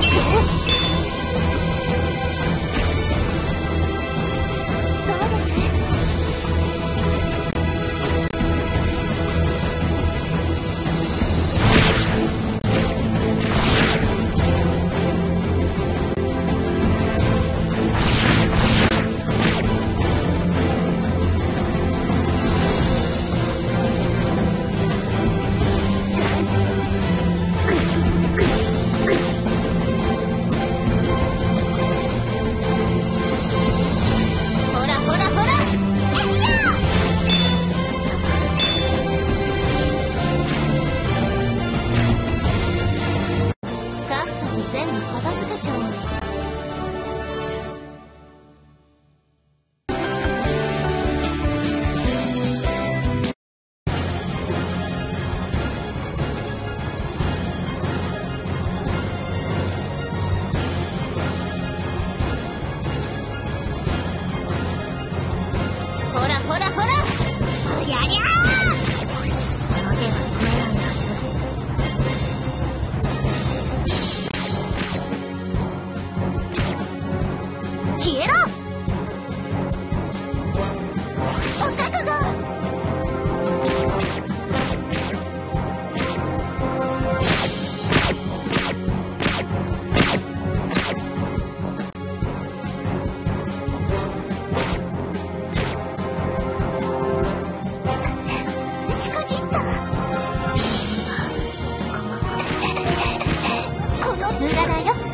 是谁？無駄だよ